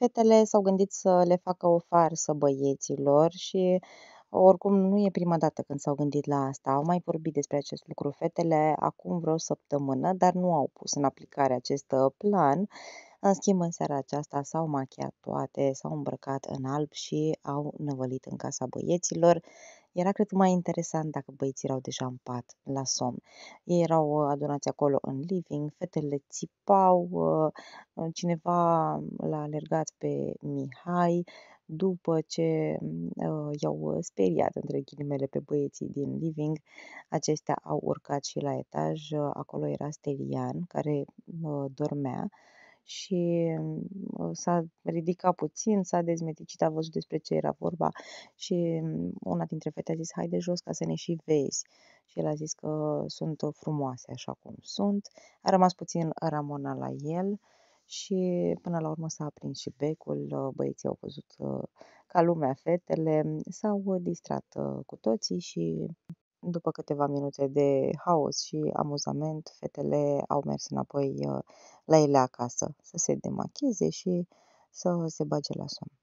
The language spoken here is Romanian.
fetele s-au gândit să le facă o farsă băieților și oricum nu e prima dată când s-au gândit la asta. Au mai vorbit despre acest lucru fetele acum vreo săptămână, dar nu au pus în aplicare acest uh, plan. În schimb, în seara aceasta s-au machiat toate, s-au îmbrăcat în alb și au năvălit în casa băieților. Era, cred, mai interesant dacă băieții erau deja în pat, la somn. Ei erau uh, adunați acolo în living, fetele țipau, uh, cineva l-a alergat pe Mihai, după ce uh, i-au speriat, între ghilimele, pe băieții din living, acestea au urcat și la etaj. Acolo era Stelian, care uh, dormea și uh, s-a ridicat puțin, s-a dezmeticit, a văzut despre ce era vorba și una dintre fete a zis, hai de jos ca să ne și vezi. Și el a zis că sunt frumoase așa cum sunt. A rămas puțin Ramona la el și până la urmă s-a aprins și becul, uh, băieții au văzut uh, ca lumea fetele, s-au uh, distrat cu toții și după câteva minute de haos și amuzament, fetele au mers înapoi la ele acasă să se demacheze și să se bage la somn.